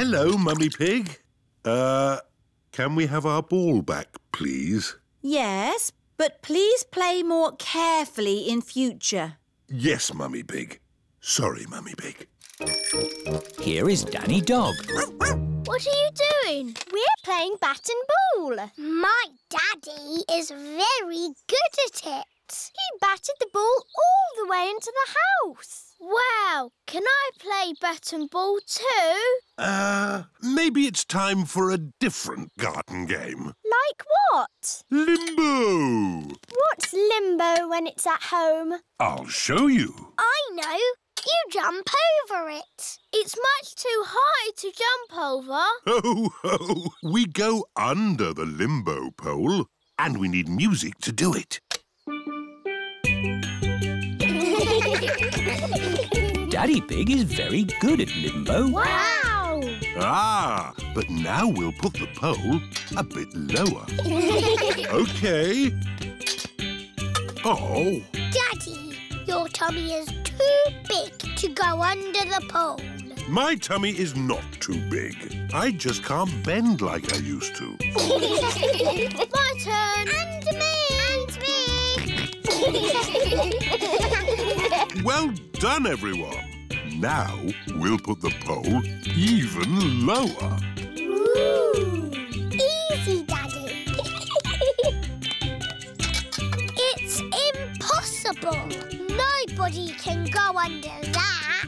hello, Mummy Pig. Uh, can we have our ball back, please? Yes, but please play more carefully in future. Yes, Mummy Pig. Sorry, Mummy Pig. Here is Danny Dog. What are you doing? We're playing bat and ball. My daddy is very good at it. He batted the ball all the way into the house. Wow, can I play bat and ball too? Uh, maybe it's time for a different garden game. Like what? Limbo! What's limbo when it's at home? I'll show you. I know. You jump over it. It's much too high to jump over. Ho, ho! We go under the limbo pole, and we need music to do it. Daddy Pig is very good at limbo. Wow! Ah, but now we'll put the pole a bit lower. OK. Oh, Daddy, your tummy is too big to go under the pole. my tummy is not too big. I just can't bend like I used to. My turn. And me. Well done, everyone. Now we'll put the pole even lower. Ooh. Easy, Daddy. it's impossible. Nobody can go under that.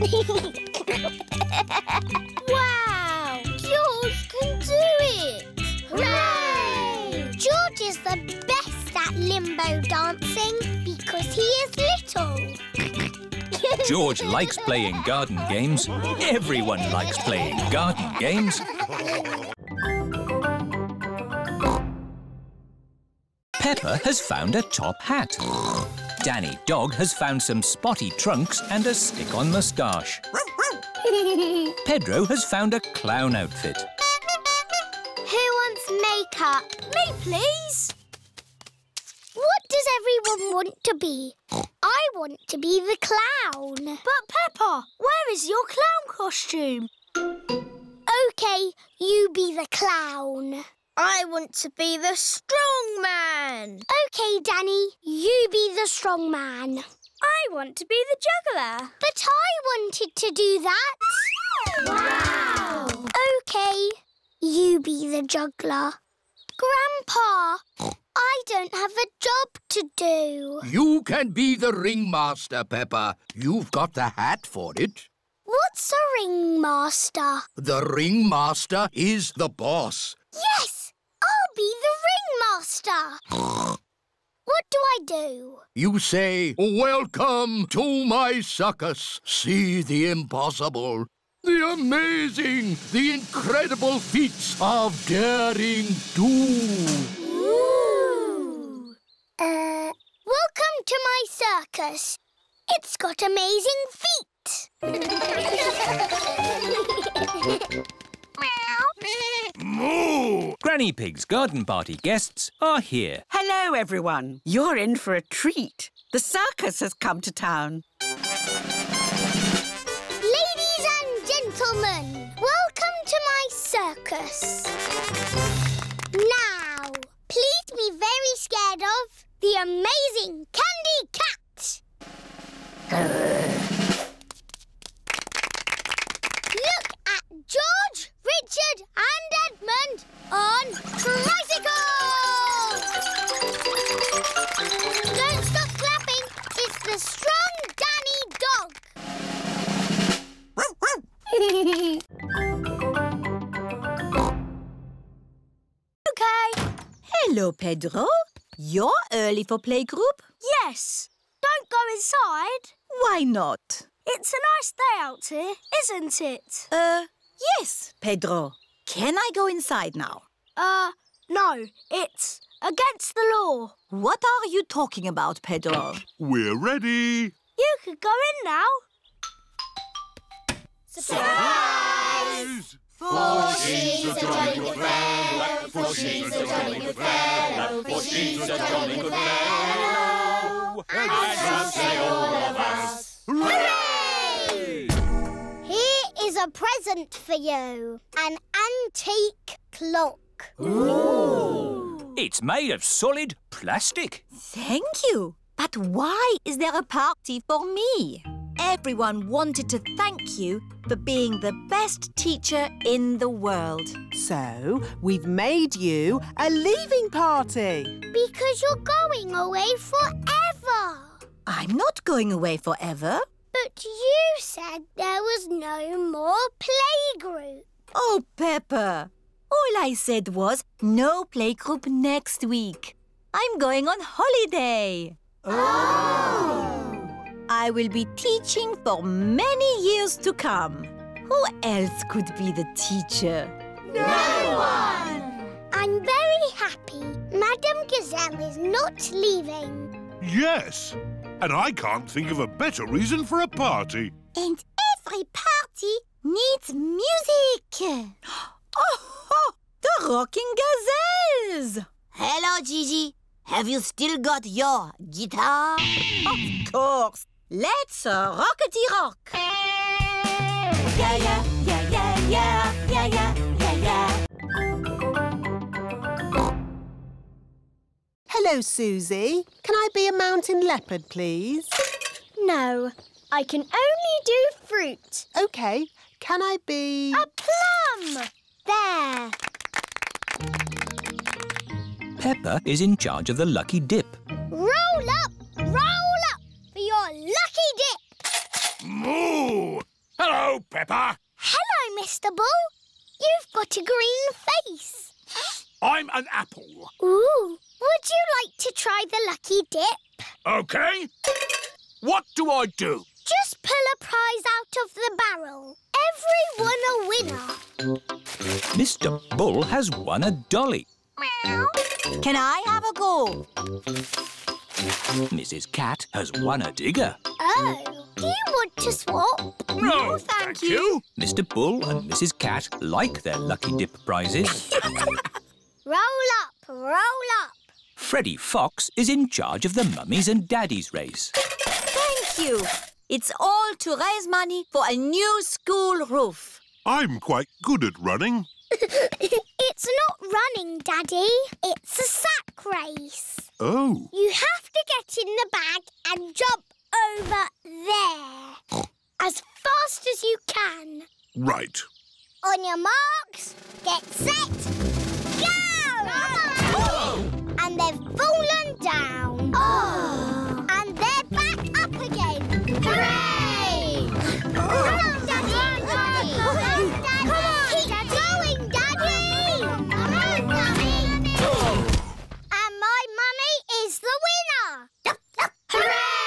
wow! George can do it! Hooray! George is the best at limbo dancing because he is little. George likes playing garden games. Everyone likes playing garden games. Peppa has found a top hat. Danny Dog has found some spotty trunks and a stick-on moustache. Pedro has found a clown outfit. Who wants makeup? Me, please. Everyone want to be? I want to be the clown. But, Peppa, where is your clown costume? OK, you be the clown. I want to be the strong man. OK, Danny, you be the strong man. I want to be the juggler. But I wanted to do that. Wow! OK, you be the juggler. Grandpa, I don't have a job to do. You can be the ringmaster, Peppa. You've got the hat for it. What's a ringmaster? The ringmaster is the boss. Yes, I'll be the ringmaster. what do I do? You say, Welcome to my circus. See the impossible, the amazing, the incredible feats of daring do. Ooh. Uh, welcome to my circus. It's got amazing feet. Moo! Granny Pig's garden party guests are here. Hello, everyone. You're in for a treat. The circus has come to town. Ladies and gentlemen, welcome to my circus. Now, please be very scared of the amazing Candy Cat. Look at George, Richard and Edmund on tricycles! Don't stop clapping. It's the strong Danny dog. OK. Hello, Pedro. You're early for playgroup? Yes. Don't go inside. Why not? It's a nice day out here, isn't it? Uh, yes, Pedro. Can I go inside now? Uh, no. It's against the law. What are you talking about, Pedro? We're ready. You could go in now. Surprise! For she's a jolly good fellow, for she's a jolly good fellow, for she's a jolly good fellow. And so say all of us. Hooray! Here is a present for you. An antique clock. Ooh! It's made of solid plastic. Thank you. But why is there a party for me? Everyone wanted to thank you for being the best teacher in the world. So, we've made you a leaving party. Because you're going away forever. I'm not going away forever. But you said there was no more playgroup. Oh, Peppa. All I said was no playgroup next week. I'm going on holiday. Oh. I will be teaching for many years to come. Who else could be the teacher? No one! I'm very happy Madame Gazelle is not leaving. Yes. And I can't think of a better reason for a party. And every party needs music. Oh, the Rocking Gazelles! Hello, Gigi. Have you still got your guitar? Of course. Let's uh, rockety rock. Yeah, yeah, yeah, yeah, yeah, yeah, yeah, yeah, yeah. Hello, Susie. Can I be a mountain leopard, please? No, I can only do fruit. OK. Can I be... A plum. There. Peppa is in charge of the lucky dip. Hello, Peppa. Hello, Mr. Bull. You've got a green face. I'm an apple. Ooh, would you like to try the lucky dip? Okay. What do I do? Just pull a prize out of the barrel. Everyone a winner. Mr. Bull has won a dolly. Can I have a go? Mrs. Cat has won a digger. Oh, do you want to swap? No, thank you. Mr. Bull and Mrs. Cat like their lucky dip prizes. Roll up, roll up. Freddie Fox is in charge of the mummies and daddies race. Thank you. It's all to raise money for a new school roof. I'm quite good at running. It's not running, Daddy. It's a sack race. Oh, You have to get in the bag and jump over there. As fast as you can. right. On your marks, get set, go! And they've fallen down. Oh. And they're back up again. Hooray! Come on, Daddy! Come on, Daddy! Keep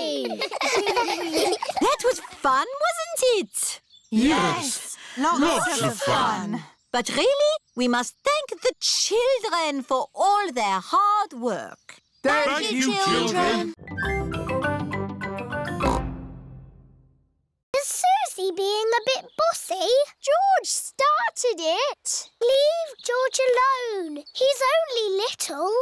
going, Daddy! Come on, Daddy! And my mummy is the winner! Hooray! That was fun, wasn't it? Yes. Lots of fun. But really, we must thank the children for all their hard work. Thank you, children. Is Susie being a bit bossy? George started it. Leave George alone. He's only little.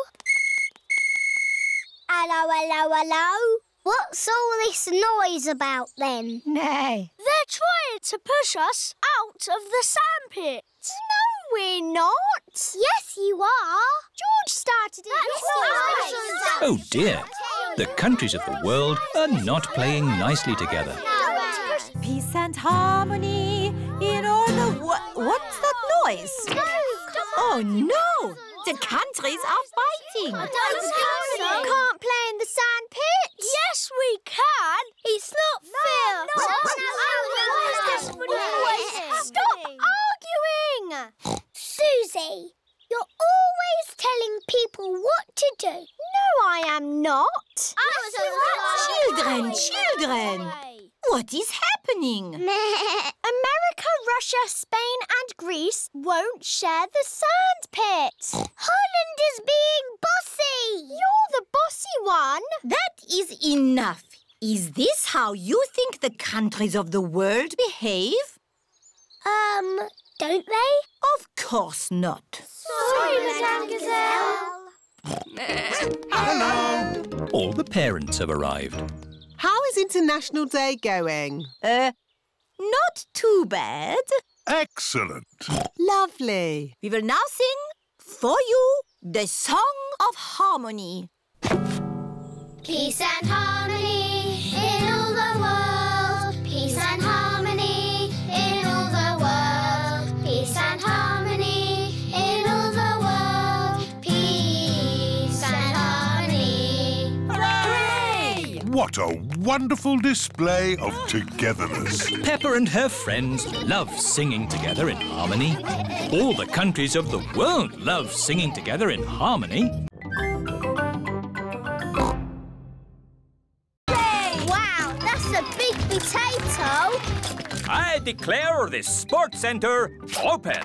Hello, hello, hello. What's all this noise about then? Nay. They're trying to push us out of the sandpit. No, we're not. Yes, you are. George started it. That's Oh dear, the countries of the world are not playing nicely together. Peace and harmony in all the wo- What's that noise? Oh no! The countries are fighting. Can't play in the sand pit. Yes, we can. It's not fair. Stop arguing. Susie, you're always telling people what to do. No, I am not. Children, children! What is happening? America, Russia, Spain and Greece won't share the sand pit. Holland is being bossy. You're the bossy one. That is enough. Is this how you think the countries of the world behave? Um, don't they? Of course not. Sorry, Madame Gazelle. All the parents have arrived. How is International Day going? Uh, Not too bad. Excellent. Lovely. We will now sing for you the Song of Harmony. Peace and harmony in all the world. Peace and harmony in all the world. Peace and harmony in all the world. Peace and harmony. Hooray! What a wonderful display of togetherness. Peppa and her friends love singing together in harmony. All the countries of the world love singing together in harmony. Wow, that's a big potato. I declare this sports centre open.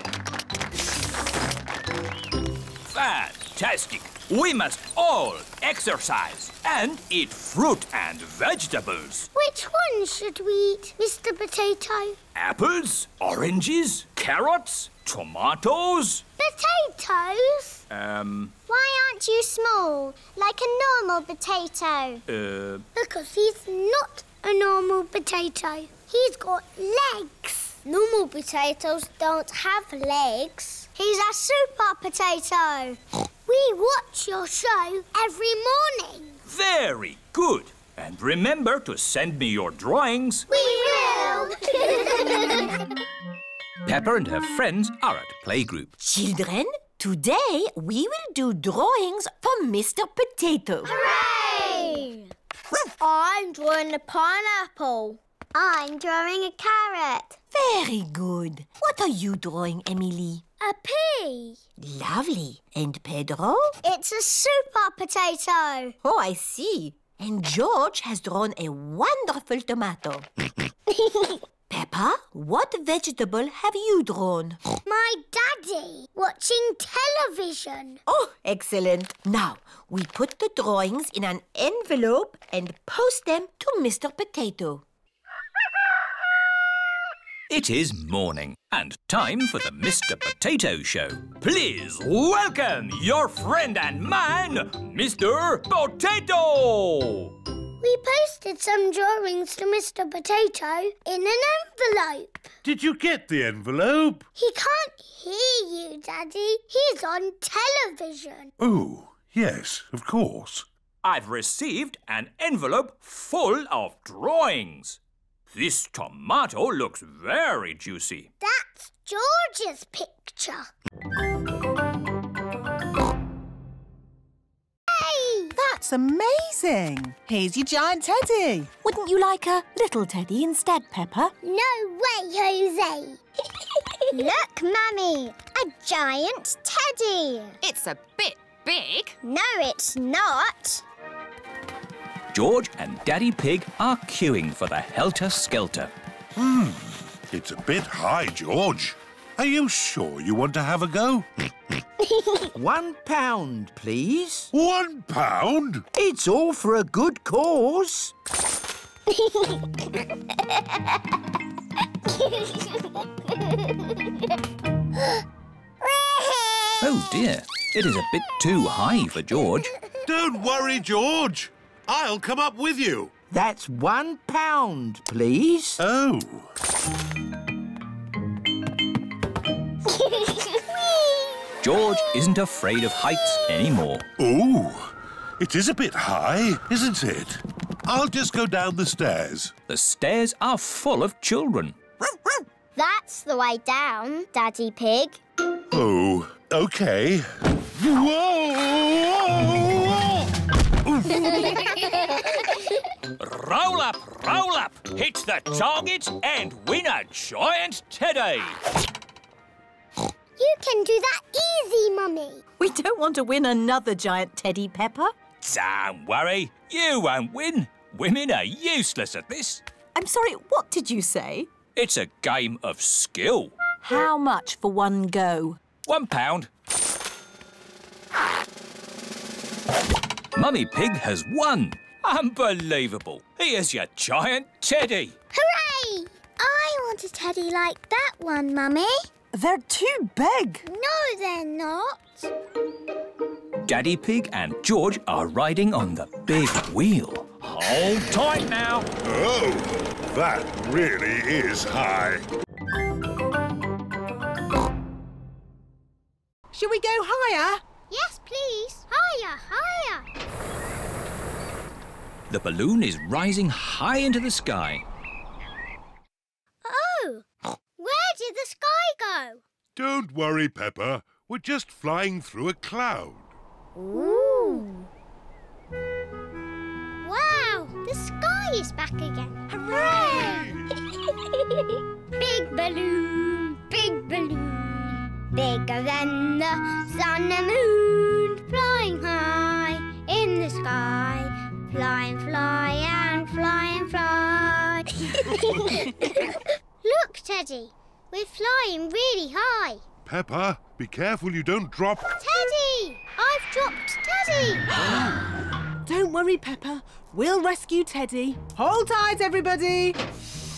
Fantastic! We must all exercise and eat fruit and vegetables. Which one should we eat, Mr. Potato? Apples, oranges, carrots, tomatoes. Potatoes? Um, Why aren't you small, like a normal potato? uh, Because he's not a normal potato. He's got legs. Normal potatoes don't have legs. He's a super potato. We watch your show every morning. Very good. And remember to send me your drawings. We will. Peppa and her friends are at playgroup. Children, today we will do drawings for Mr. Potato. Hooray! I'm drawing a pineapple. I'm drawing a carrot. Very good. What are you drawing, Emily? A pea. Lovely. And Pedro? It's a super potato. Oh, I see. And George has drawn a wonderful tomato. Peppa, what vegetable have you drawn? My daddy watching television. Oh, excellent. Now, we put the drawings in an envelope and post them to Mr. Potato. It is morning and time for the Mr. Potato Show. Please welcome your friend and mine, Mr. Potato! We posted some drawings to Mr. Potato in an envelope. Did you get the envelope? He can't hear you, Daddy. He's on television. Oh, yes, of course. I've received an envelope full of drawings. This tomato looks very juicy. That's George's picture. Hey! That's amazing. Here's your giant teddy. Wouldn't you like a little teddy instead, Peppa? No way, Jose. Look, Mummy, a giant teddy. It's a bit big. No, it's not. George and Daddy Pig are queuing for the Helter Skelter. Hmm, it's a bit high, George. Are you sure you want to have a go? One pound, please. One pound? It's all for a good cause. Oh dear, it is a bit too high for George. Don't worry, George. I'll come up with you. That's one pound, please. Oh, George isn't afraid of heights anymore. oh, it is a bit high, isn't it? I'll just go down the stairs. The stairs are full of children. That's the way down, Daddy Pig. Oh, okay. Whoa! Roll up, roll up, hit the target and win a giant teddy. You can do that easy, Mummy. We don't want to win another giant teddy, Peppa. Don't worry, you won't win. Women are useless at this. I'm sorry, what did you say? It's a game of skill. How much for one go? One pound. Mummy Pig has won. Unbelievable. Here's your giant teddy. Hooray! I want a teddy like that one, Mummy. They're too big. No, they're not. Daddy Pig and George are riding on the big wheel. Hold tight now. Oh, That really is high. Shall we go higher? Yes, please. Higher, higher. The balloon is rising high into the sky. Oh, where did the sky go? Don't worry, Peppa. We're just flying through a cloud. Ooh. Wow, the sky is back again. Hooray! big balloon, big balloon, bigger than the sun and moon, flying high in the sky, fly and fly and fly and fly. Look, Teddy, we're flying really high. Peppa, be careful you don't drop. Teddy! I've dropped Teddy! Don't worry, Peppa. We'll rescue Teddy. Hold tight, everybody.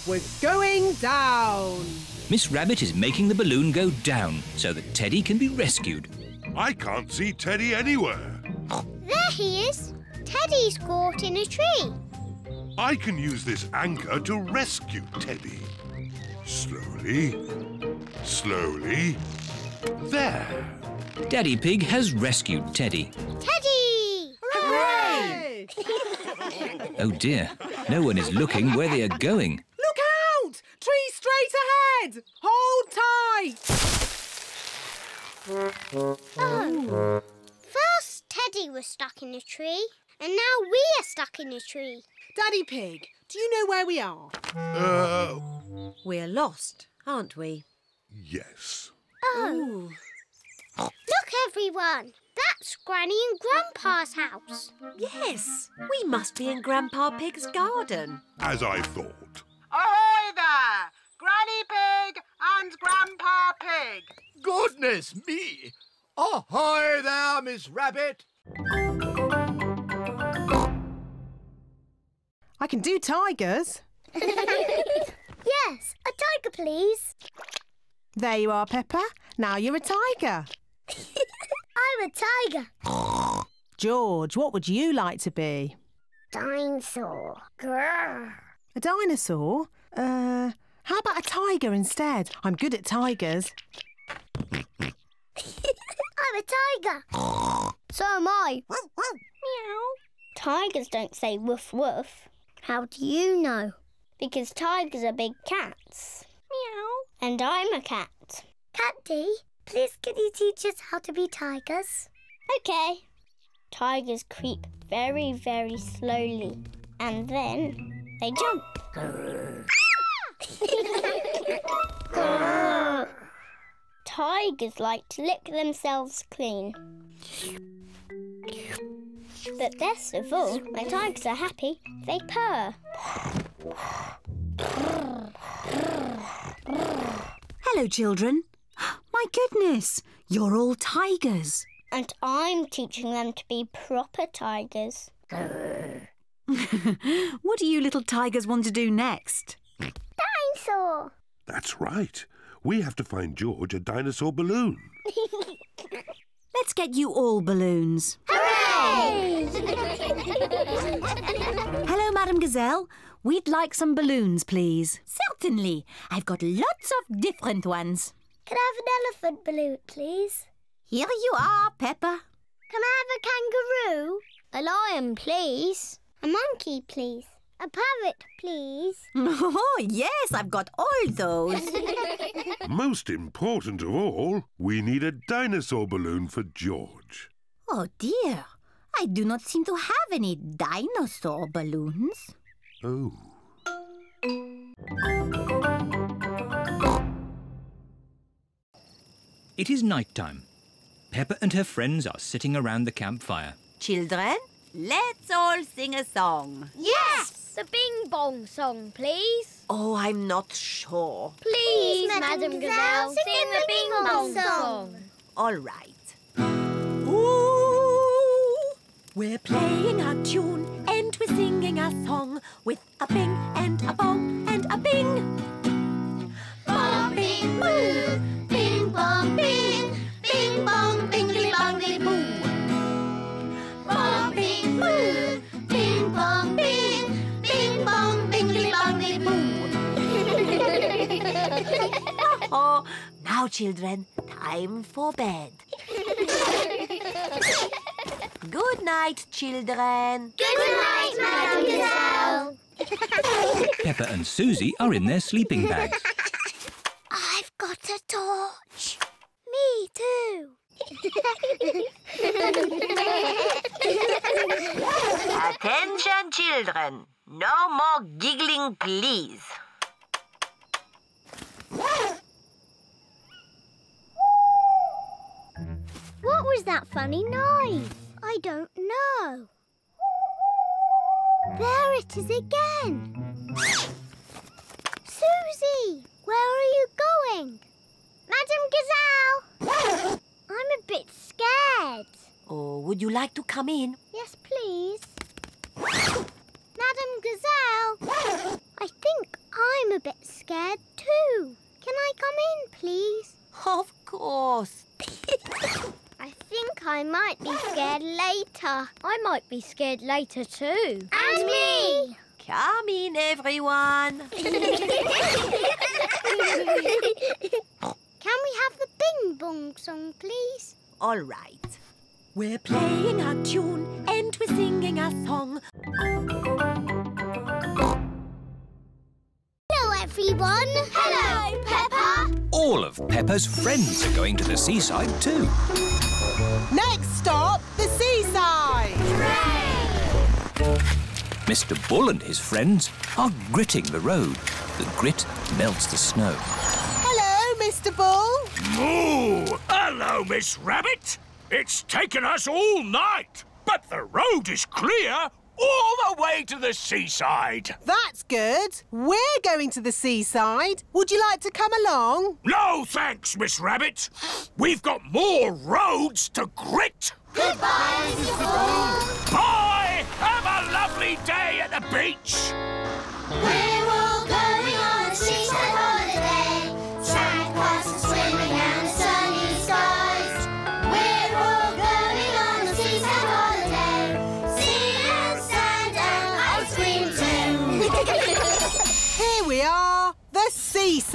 We're going down. Miss Rabbit is making the balloon go down so that Teddy can be rescued. I can't see Teddy anywhere. There he is. Teddy's caught in a tree. I can use this anchor to rescue Teddy. Slowly, slowly. There. Daddy Pig has rescued Teddy. Teddy! Hooray! Oh dear, no one is looking where they are going. Look out! Tree straight ahead! Hold tight! Oh. First, Teddy was stuck in a tree, and now we are stuck in a tree. Daddy Pig, do you know where we are? Uh, We're lost, aren't we? yes. Oh. Look, everyone. That's Granny and Grandpa's house. Yes, we must be in Grandpa Pig's garden. As I thought. Ahoy there! Granny Pig and Grandpa Pig. Goodness me! Ahoy there, Miss Rabbit! I can do tigers. Yes, a tiger, please. There you are, Peppa. Now you're a tiger. I'm a tiger. George, what would you like to be? Dinosaur. Grrr. A dinosaur? Uh, how about a tiger instead? I'm good at tigers. I'm a tiger. so am I. Meow. Tigers don't say woof woof. How do you know? Because tigers are big cats. Meow. And I'm a cat. Catty, please can you teach us how to be tigers? Okay. Tigers creep very, very slowly. And then they jump. Tigers like to lick themselves clean. But best of all, when tigers are happy, they purr. Hello, children. My goodness, you're all tigers. And I'm teaching them to be proper tigers. what do you little tigers want to do next? Dinosaur! That's right. We have to find George a dinosaur balloon. Let's get you all balloons. Hooray! Hello, Madame Gazelle. We'd like some balloons, please. Certainly. I've got lots of different ones. Can I have an elephant balloon, please? Here you are, Peppa. Can I have a kangaroo? A lion, please. A monkey, please. A parrot, please. Oh, yes, I've got all those. Most important of all, we need a dinosaur balloon for George. oh, dear. I do not seem to have any dinosaur balloons. Oh. It is night time. Peppa and her friends are sitting around the campfire. Children, let's all sing a song. Yes! The Bing Bong song, please. Oh, I'm not sure. Please, Madame Gazelle, sing the Bing Bong song. All right. Ooh, we're playing a tune and we're singing a song with a bing and a bong and a bing. Bong, bing, boo. Bing, bong, bong, bing. Bing, bong, bingly, bongly, boo. oh, now, children, time for bed. Good night, children. Good night, Madame Gazelle. Peppa and Susie are in their sleeping bags. I've got a torch. Me too. Attention, children. No more giggling, please. What was that funny noise? I don't know. There it is again. Susie, where are you going? Madame Gazelle! I'm a bit scared. Oh, would you like to come in? Yes, please. Madame Gazelle! I think I'm a bit scared too. Can I come in, please? Of course. I think I might be scared later. I might be scared later too. And me! Come in, everyone. Can we have the Bing Bong song, please? All right. We're playing a tune and we're singing a song. Hello, everyone. Hello, Peppa. All of Peppa's friends are going to the seaside too. Next stop, the seaside. Mr. Bull and his friends are gritting the road. The grit melts the snow. Hello, Moo! Hello, Miss Rabbit. It's taken us all night, but the road is clear all the way to the seaside. That's good. We're going to the seaside. Would you like to come along? No thanks, Miss Rabbit. We've got more roads to grit. Goodbye, Mr. Bull. Bye! Have a lovely day at the beach. We're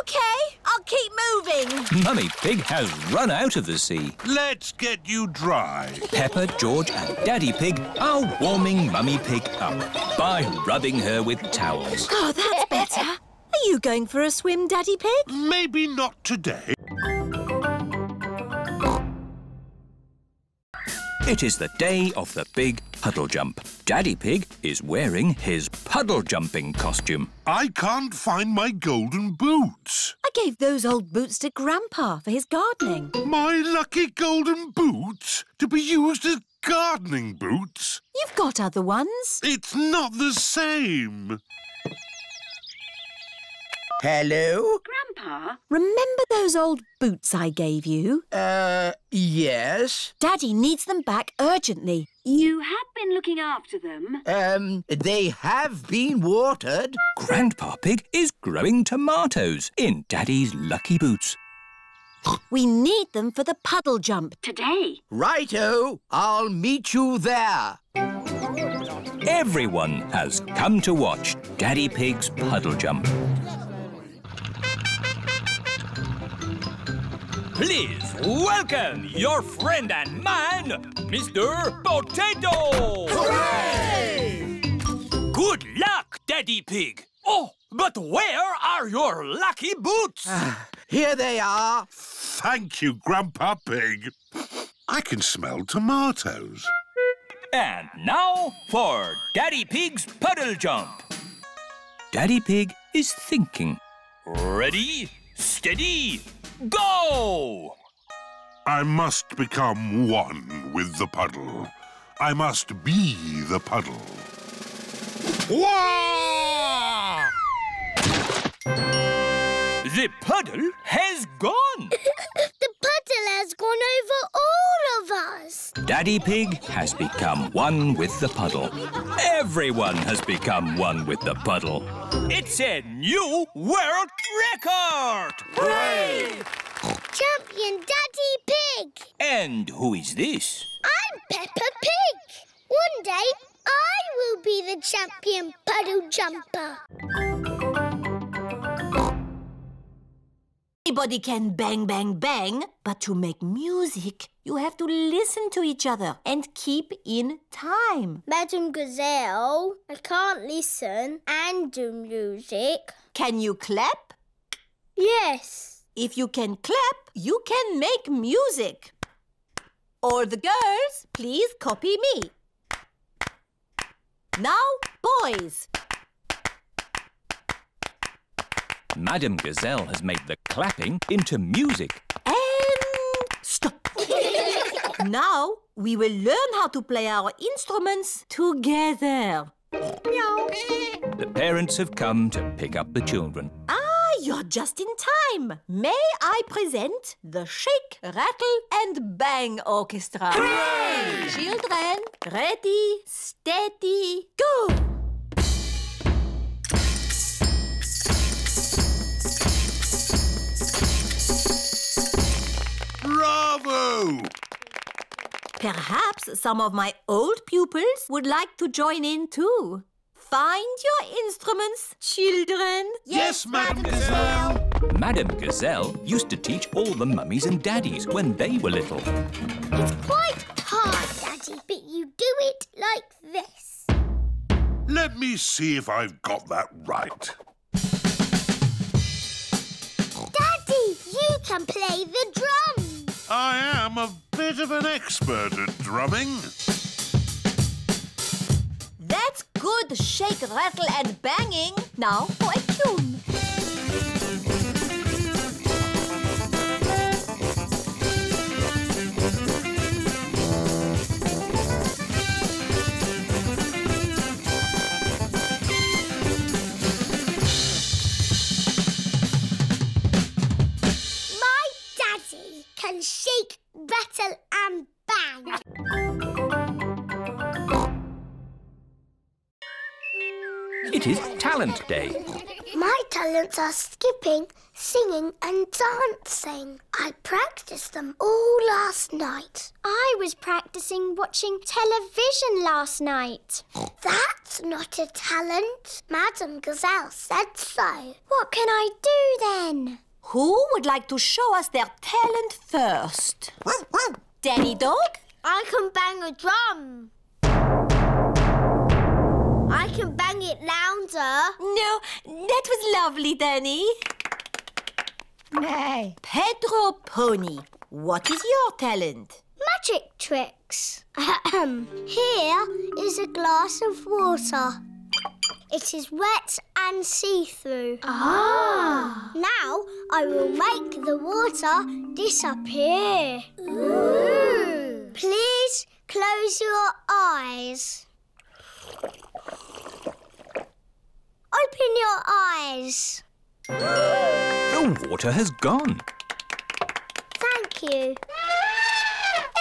Okay, I'll keep moving. Mummy Pig has run out of the sea. Let's get you dry. Peppa, George and Daddy Pig are warming Mummy Pig up by rubbing her with towels. Oh, that's better. Are you going for a swim, Daddy Pig? Maybe not today. It is the day of the big puddle jump. Daddy Pig is wearing his puddle jumping costume. I can't find my golden boots. I gave those old boots to Grandpa for his gardening. My lucky golden boots to be used as gardening boots. You've got other ones. It's not the same. Hello? Grandpa? Remember those old boots I gave you? Uh, yes. Daddy needs them back urgently. You have been looking after them. Um, they have been watered. Grandpa Pig is growing tomatoes in Daddy's lucky boots. We need them for the puddle jump. Today. Righto, I'll meet you there. Everyone has come to watch Daddy Pig's puddle jump. Please welcome your friend and mine, Mr. Potato! Hooray! Good luck, Daddy Pig. Oh, but where are your lucky boots? Ah, here they are. Thank you, Grandpa Pig. I can smell tomatoes. And now for Daddy Pig's puddle jump. Daddy Pig is thinking. Ready, steady, go! I must become one with the puddle. I must be the puddle. Wah! The puddle has gone. the has gone over all of us. Daddy Pig has become one with the puddle. Everyone has become one with the puddle. It's a new world record! Hooray! Champion Daddy Pig! And who is this? I'm Peppa Pig! One day, I will be the champion puddle jumper. Anybody can bang, bang, bang, but to make music, you have to listen to each other and keep in time. Madame Gazelle, I can't listen and do music. Can you clap? Yes. If you can clap, you can make music. All the girls, please copy me. Now, boys. Madame Gazelle has made the clapping into music. And stop. now we will learn how to play our instruments together. Meow. The parents have come to pick up the children. Ah, you're just in time. May I present the Shake, Rattle and Bang Orchestra? Hooray! Children, ready, steady, go! Bravo! Perhaps some of my old pupils would like to join in too. Find your instruments, children. Yes, Madame Gazelle. Madame Gazelle used to teach all the mummies and daddies when they were little. It's quite hard, Daddy, but you do it like this. Let me see if I've got that right. Daddy, you can play the drums. I am a bit of an expert at drumming. That's good shake, rattle and banging. Now for a tune. Rattle and bang. It is Talent Day. My talents are skipping, singing and dancing. I practiced them all last night. I was practicing watching television last night. That's not a talent. Madame Gazelle said so. What can I do then? Who would like to show us their talent first? Danny Dog? I can bang a drum. I can bang it louder. No, that was lovely, Danny. Nay. Pedro Pony, what is your talent? Magic tricks. Here is a glass of water. It is wet and see-through. Ah. Now I will make the water disappear. Ooh. Please close your eyes. Open your eyes. The water has gone. Thank you.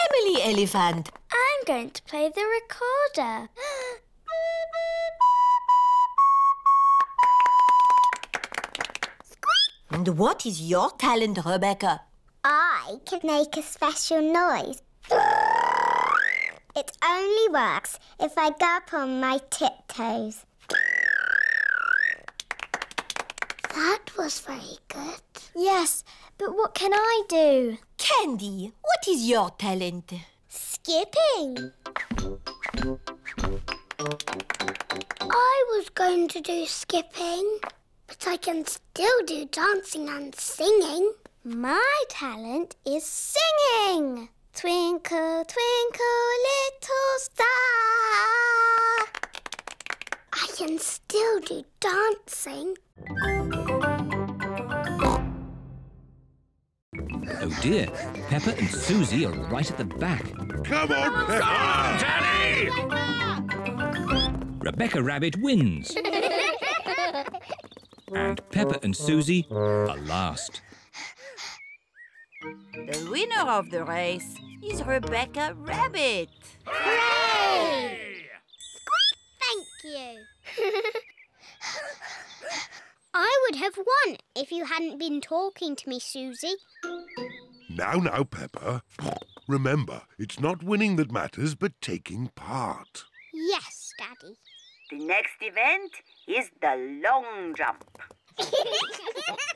Emily Elephant. I'm going to play the recorder. And what is your talent, Rebecca? I can make a special noise. It only works if I go up on my tiptoes. That was very good. Yes, but what can I do? Candy, what is your talent? Skipping. I was going to do skipping, but I can still do dancing and singing. My talent is singing. Twinkle, twinkle, little star. I can still do dancing. Oh dear, Peppa and Susie are right at the back. Come on, Peppa! on, Danny! Rebecca Rabbit wins. and Peppa and Susie are last. The winner of the race is Rebecca Rabbit. Hooray! Squeak, Thank you. I would have won if you hadn't been talking to me, Susie. Now, now, Peppa. Remember, it's not winning that matters, but taking part. Yes, Daddy. The next event is the long jump.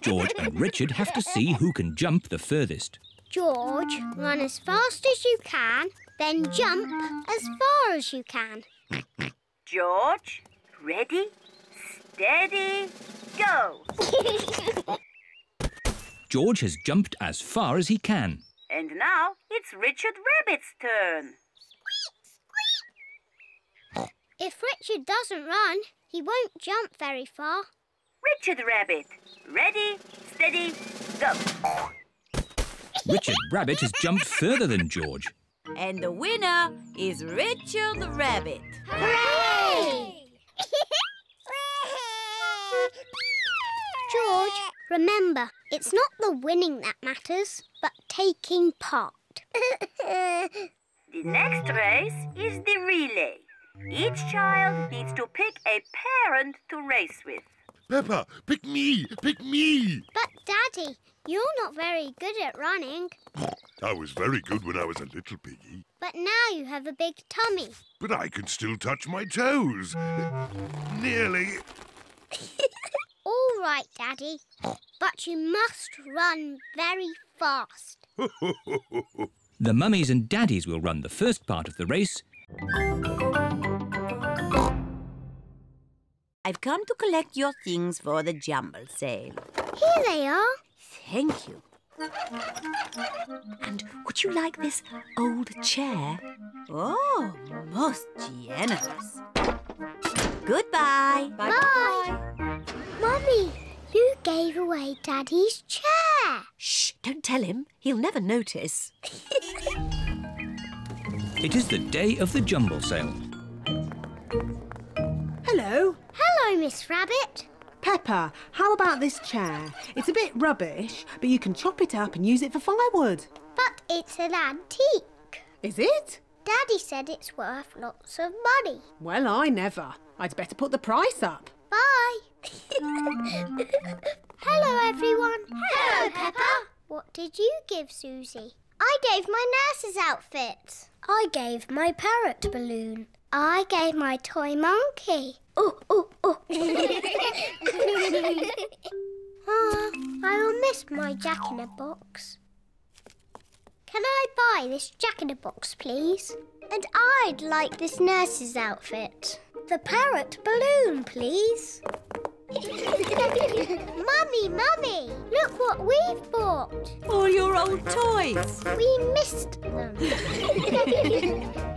George and Richard have to see who can jump the furthest. George, run as fast as you can, then jump as far as you can. George, ready, steady, go. George has jumped as far as he can. And now it's Richard Rabbit's turn. Squeak, squeak! If Richard doesn't run, he won't jump very far. Richard Rabbit, ready, steady, go. Richard Rabbit has jumped further than George. And the winner is Richard Rabbit. Hooray! George, remember, it's not the winning that matters, but taking part. The next race is the relay. Each child needs to pick a parent to race with. Peppa, pick me! Pick me! But, Daddy, you're not very good at running. I was very good when I was a little piggy, But now you have a big tummy. but I can still touch my toes. Nearly. All right, Daddy. But you must run very fast. The mummies and daddies will run the first part of the race. I've come to collect your things for the jumble sale. Here they are. Thank you. And would you like this old chair? Oh, most generous. Goodbye. Bye. Bye. Mummy, you gave away Daddy's chair. Shh, don't tell him. He'll never notice. It is the day of the jumble sale. Hello, Miss Rabbit. Peppa, how about this chair? It's a bit rubbish, but you can chop it up and use it for firewood. But it's an antique. Is it? Daddy said it's worth lots of money. Well, I never. I'd better put the price up. Bye. Hello, everyone. Hello, Peppa. What did you give Susie? I gave my nurse's outfit. I gave my parrot balloon. I gave my toy monkey. Oh, oh, oh. Ah, I'll miss my jack in a box. Can I buy this jack in a box, please? And I'd like this nurse's outfit. The parrot balloon, please. mummy, mummy, look what we've bought. All your old toys. We missed them.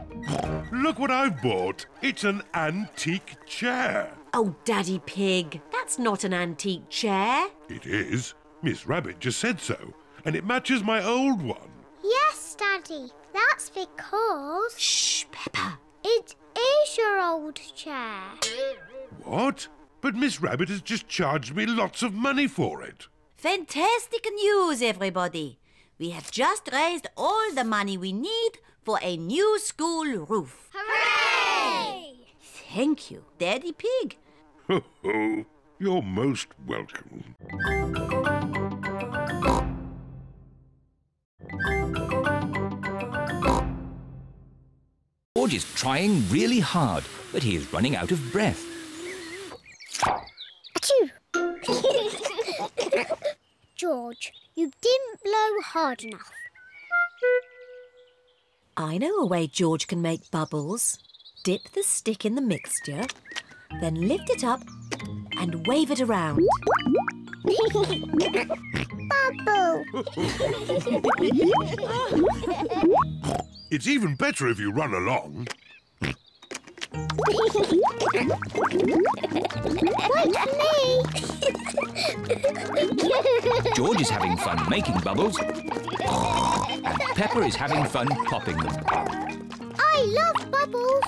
Look what I've bought. It's an antique chair. Oh, Daddy Pig, that's not an antique chair. It is. Miss Rabbit just said so. And it matches my old one. yes, Daddy. That's because Shh, Peppa. it is your old chair. What? But Miss Rabbit has just charged me lots of money for it. Fantastic news, everybody. We have just raised all the money we need for a new school roof. Hooray! Thank you, Daddy Pig. Ho ho. You're most welcome. George is trying really hard, but he is running out of breath. Achoo! George, you didn't blow hard enough. I know a way George can make bubbles. Dip the stick in the mixture, then lift it up and wave it around. Bubble! It's even better if you run along. Wait for me. George is having fun making bubbles. And Peppa is having fun popping them. I love bubbles.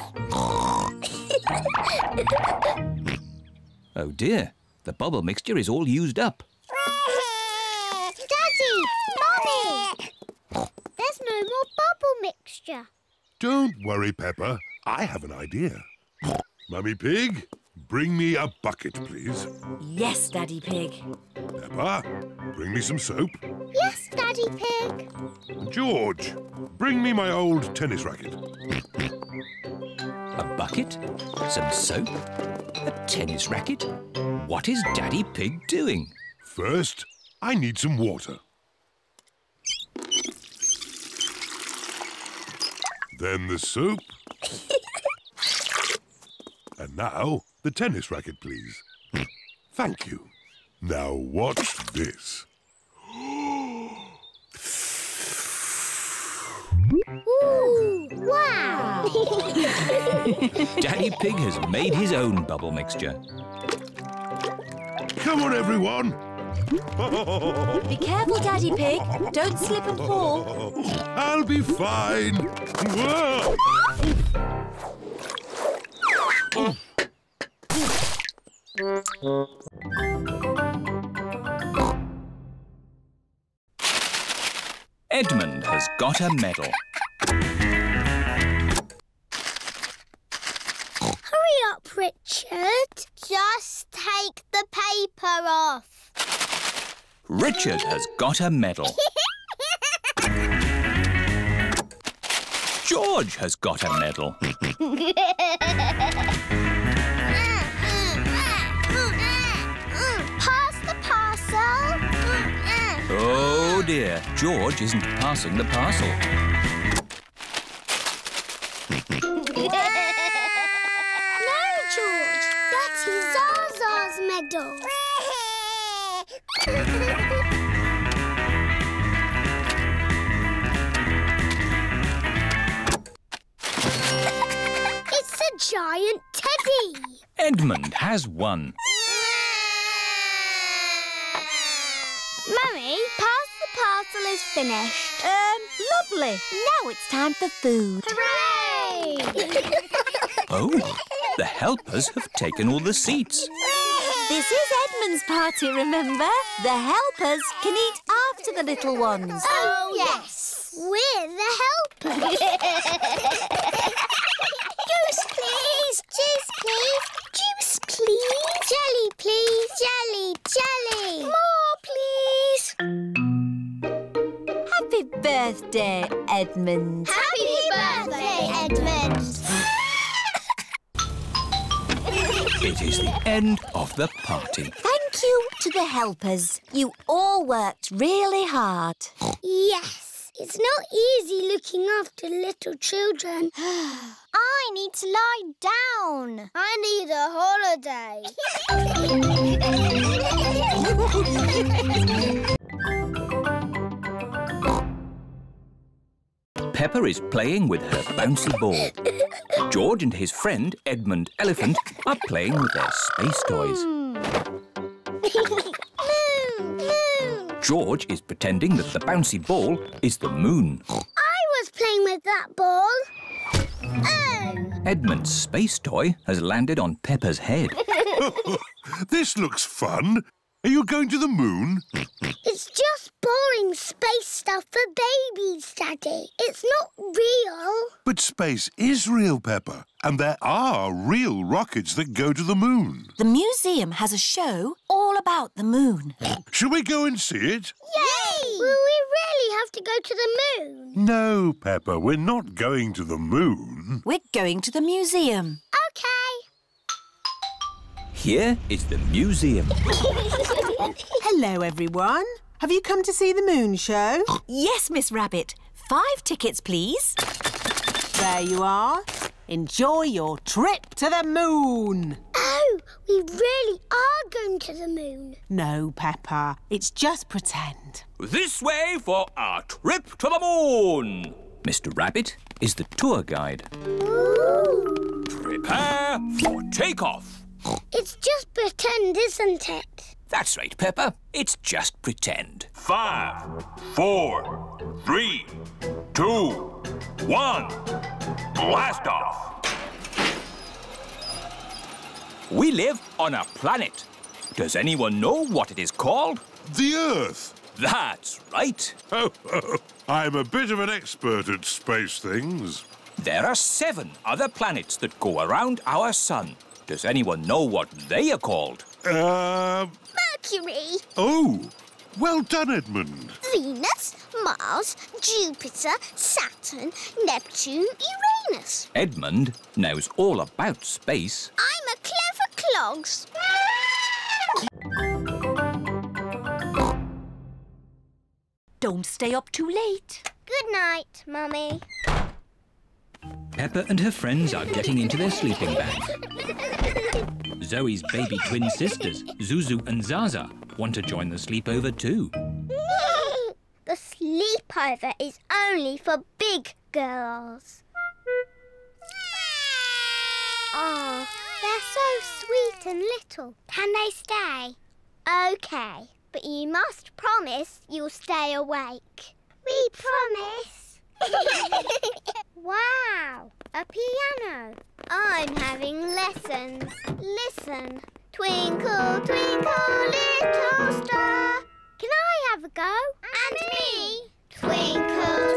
Oh dear, the bubble mixture is all used up. Daddy! Mummy! There's no more bubble mixture. Don't worry, Peppa. I have an idea. Mummy Pig, bring me a bucket, please. Yes, Daddy Pig. Peppa, bring me some soap. Yes, Daddy Pig. George, bring me my old tennis racket. A bucket, some soap, a tennis racket. What is Daddy Pig doing? First, I need some water. Then the soap. and now, the tennis racket, please. Thank you. Now watch this. Ooh, wow! Daddy Pig has made his own bubble mixture. Come on, everyone. Be careful, Daddy Pig. Don't slip and fall. I'll be fine. Whoa! Edmund has got a medal. Hurry up, Richard. Just take the paper off. Richard has got a medal. George has got a medal. Pass the parcel. Oh dear, George isn't passing the parcel. No, George. That's Zaza's medal. giant teddy. Edmund has won. Mummy, pass the parcel is finished. Um, lovely. Now it's time for food. Hooray! Oh, the helpers have taken all the seats. This is Edmund's party, remember? The helpers can eat after the little ones. Oh, yes. We're the helpers. Juice, please. Juice, please. Juice, please. Jelly, please. Jelly, jelly. More, please. Happy birthday, Edmund. Happy birthday, Edmund. It is the end of the party. Thank you to the helpers. You all worked really hard. Yes, it's not easy looking after little children. I need to lie down. I need a holiday. Peppa is playing with her bouncy ball. George and his friend, Edmund Elephant, are playing with their space toys. Hmm. moon, moon. George is pretending that the bouncy ball is the moon. I was playing with that ball. Oh. Edmund's space toy has landed on Peppa's head. this looks fun. Are you going to the moon? It's just boring space stuff for babies, Daddy. It's not real. But space is real, Peppa. And there are real rockets that go to the moon. The museum has a show all about the moon. Shall we go and see it? Yay! Will we really have to go to the moon? No, Peppa, we're not going to the moon. We're going to the museum. OK. Here is the museum. Hello, everyone. Have you come to see the moon show? Yes, Miss Rabbit. Five tickets, please. There you are. Enjoy your trip to the moon. Oh, we really are going to the moon. No, Peppa. It's just pretend. This way for our trip to the moon. Mr. Rabbit is the tour guide. Ooh. Prepare for takeoff. It's just pretend, isn't it? That's right, Peppa. It's just pretend. Five, four, three, two, one. Blast off. We live on a planet. Does anyone know what it is called? The Earth. That's right. Oh, oh, I'm a bit of an expert at space things. There are seven other planets that go around our sun. Does anyone know what they are called? Um. Mercury, Oh, well done, Edmund. Venus, Mars, Jupiter, Saturn, Neptune, Uranus. Edmund knows all about space. I'm a clever clogs. Don't stay up too late. Good night, Mummy. Peppa and her friends are getting into their sleeping bags. Zoe's baby twin sisters, Zuzu and Zaza, want to join the sleepover too. the sleepover is only for big girls. Oh, they're so sweet and little. Can they stay? OK, but you must promise you'll stay awake. We promise. wow, a piano. I'm having lessons. Listen. Twinkle, twinkle, little star. Can I have a go? And, me. Twinkle,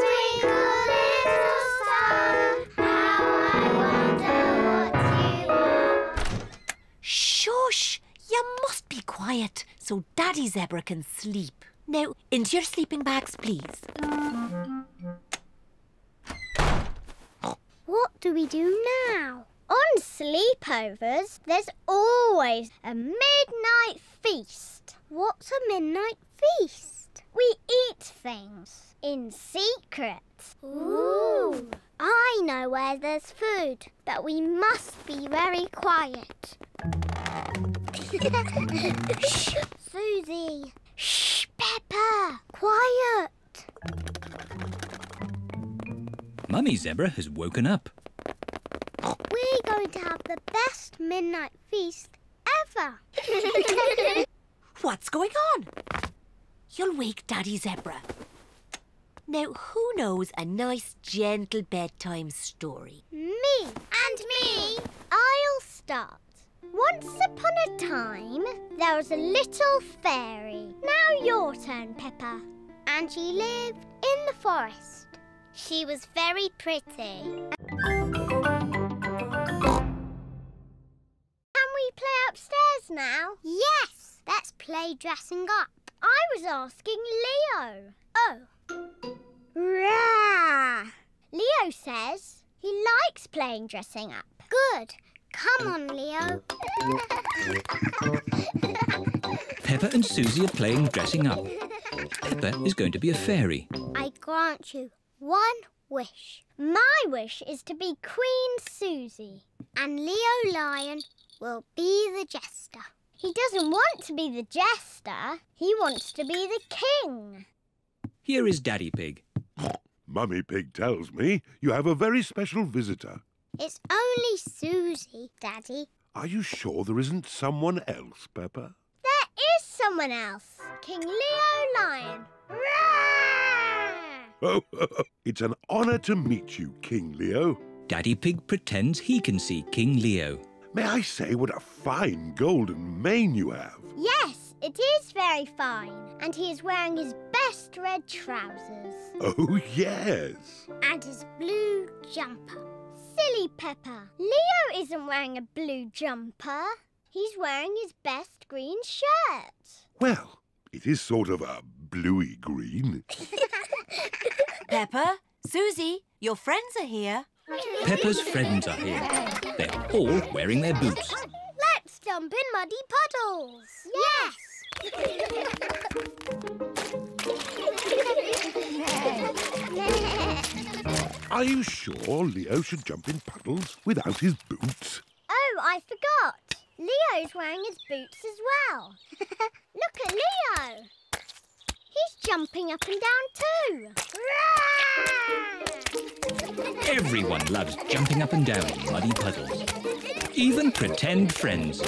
twinkle, little star. How I wonder what you are. Shush! You must be quiet so Daddy Zebra can sleep. Now, into your sleeping bags, please. What do we do now? On sleepovers, there's always a midnight feast. What's a midnight feast? We eat things in secret. Ooh. I know where there's food, but we must be very quiet. Shh, Susie. Shh, Peppa. Quiet. Mummy Zebra has woken up. We're going to have the best midnight feast ever. What's going on? You'll wake Daddy Zebra. Now, who knows a nice, gentle bedtime story? me. And me. I'll start. Once upon a time, there was a little fairy. Now your turn, Peppa. And she lived in the forest. She was very pretty. Can we play upstairs now? Yes, let's play dressing up. I was asking Leo. Oh. Rah! Leo says he likes playing dressing up. Good. Come on, Leo. Peppa and Susie are playing dressing up. Peppa is going to be a fairy. I grant you one wish. My wish is to be Queen Susie, and Leo Lion will be the jester. He doesn't want to be the jester, he wants to be the king. Here is Daddy Pig. Mummy Pig tells me you have a very special visitor. It's only Susie, Daddy. Are you sure there isn't someone else, Peppa? There is someone else. King Leo Lion. Oh, it's an honour to meet you, King Leo. Daddy Pig pretends he can see King Leo. May I say what a fine golden mane you have? Yes, it is very fine. And he is wearing his best red trousers. Oh, yes. And his blue jumper. Silly Peppa. Leo isn't wearing a blue jumper. He's wearing his best green shirt. Well, it is sort of a bluey green. Peppa, Susie, your friends are here. Peppa's friends are here. They're all wearing their boots. Let's jump in muddy puddles. Yes. Are you sure Leo should jump in puddles without his boots? oh, I forgot. Leo's wearing his boots as well. Look at Leo. He's jumping up and down too. Everyone loves jumping up and down in muddy puddles. even pretend friends.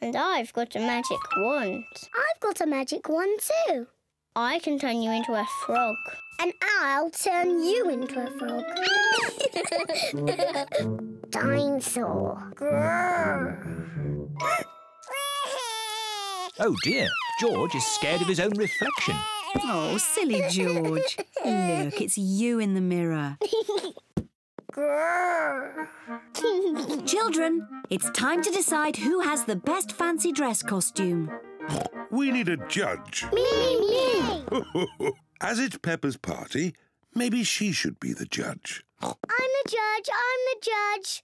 And I've got a magic wand. I've got a magic wand too. I can turn you into a frog. And I'll turn you into a frog. Dinosaur. Oh dear, George is scared of his own reflection. Oh, silly George. Look, it's you in the mirror. Children, it's time to decide who has the best fancy dress costume. We need a judge. Me, me. As it's Peppa's party, maybe she should be the judge. I'm the judge. I'm the judge.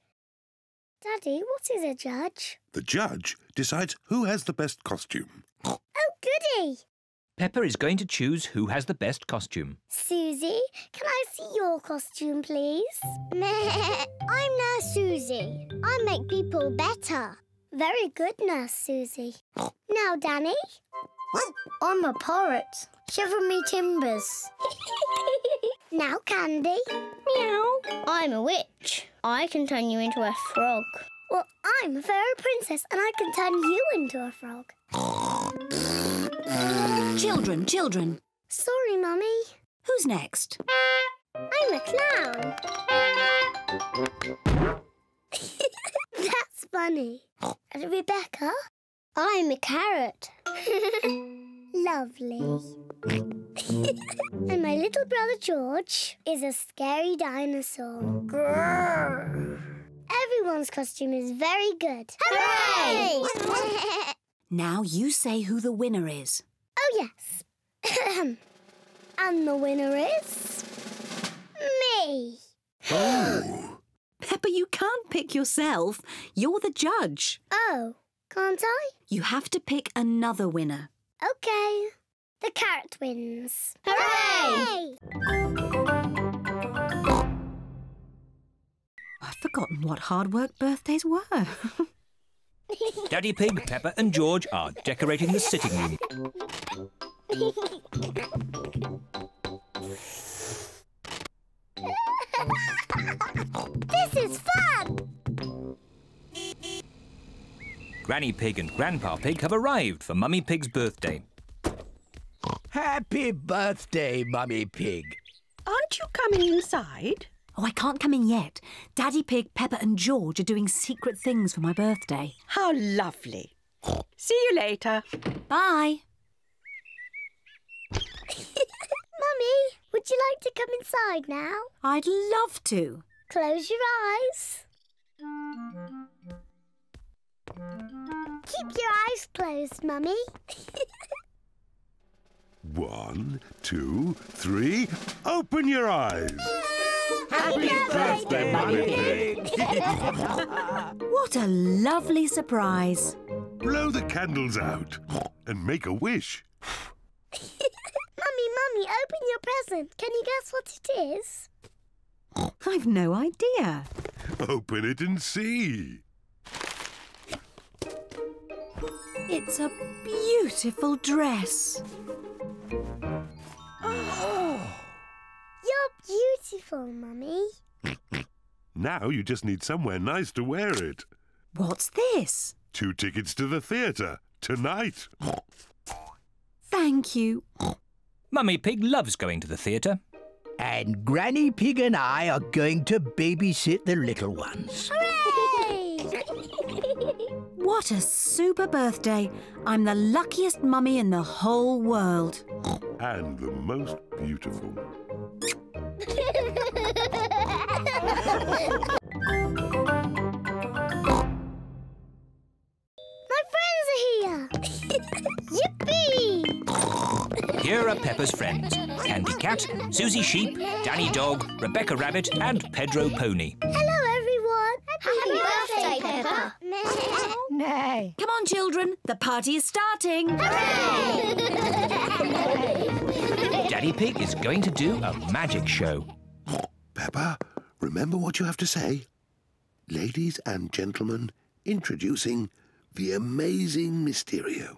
Daddy, what is a judge? The judge decides who has the best costume. Oh, goody. Peppa is going to choose who has the best costume. Susie, can I see your costume, please? Meh. I'm Nurse Susie. I make people better. Very good, Nurse Susie. Now, Danny. I'm a pirate. Shiver me timbers. now, Candy. Meow. I'm a witch. I can turn you into a frog. Well, I'm a fairy princess and I can turn you into a frog. Children, children, Sorry, Mummy. who's next? I'm a clown. That's funny. And Rebecca? I'm a carrot. Lovely. and my little brother George is a scary dinosaur. Grrr. Everyone's costume is very good. Hooray! Now you say who the winner is. oh, yes. and the winner is... me. Oh, Peppa, you can't pick yourself. You're the judge. Oh, can't I? You have to pick another winner. Okay. The carrot wins. Hooray! I've forgotten what hard work birthdays were. Daddy Pig, Peppa and George are decorating the sitting room. Granny Pig and Grandpa Pig have arrived for Mummy Pig's birthday. Happy birthday, Mummy Pig. Aren't you coming inside? oh, I can't come in yet. Daddy Pig, Peppa and George are doing secret things for my birthday. How lovely. See you later. Bye. Mummy, would you like to come inside now? I'd love to. Close your eyes. Keep your eyes closed, Mummy. one, two, three. Open your eyes. Happy birthday, Mummy Pig. What a lovely surprise. Blow the candles out and make a wish. Mummy, Mummy, open your present. Can you guess what it is? I've no idea. Open it and see. It's a beautiful dress. Oh. You're beautiful, Mummy. Now you just need somewhere nice to wear it. What's this? Two tickets to the theatre tonight. Thank you. Mummy Pig loves going to the theatre. And Granny Pig and I are going to babysit the little ones. Hooray! What a super birthday. I'm the luckiest mummy in the whole world. And the most beautiful. My friends are here. Yippee! Here are Peppa's friends Candy Cat, Susie Sheep, Danny Dog, Rebecca Rabbit, and Pedro Pony. Hello, everyone. Happy, birthday, Peppa. Nay. Come on, children. The party is starting. Daddy Pig is going to do a magic show. Peppa, remember what you have to say. Ladies and gentlemen, introducing the amazing Mysterio.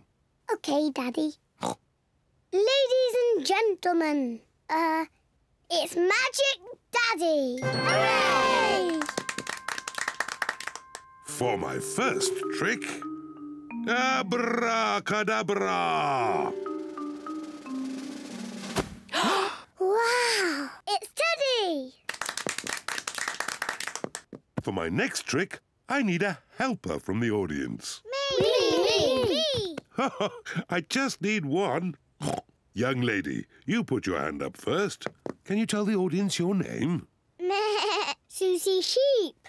Okay, Daddy. Ladies and gentlemen, uh, It's Magic Daddy! Hooray! For my first trick, abracadabra! wow! It's Teddy! For my next trick, I need a helper from the audience. Me! Me! Me! me. I just need one. Young lady, you put your hand up first. Can you tell the audience your name? Susie Sheep.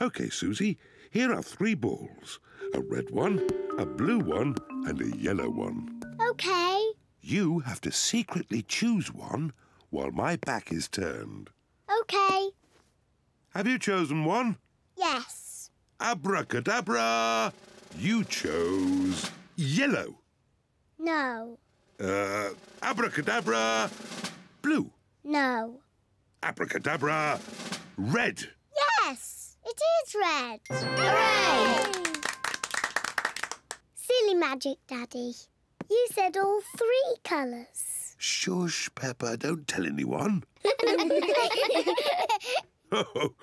OK, Susie, here are three balls. A red one, a blue one and a yellow one. OK. You have to secretly choose one while my back is turned. OK. Have you chosen one? Yes. Abracadabra! You chose yellow. No. Uh, abracadabra, blue. No. Abracadabra, red. Yes, it is red. Hooray! Silly Magic Daddy. You said all three colours. Shush, Peppa, don't tell anyone.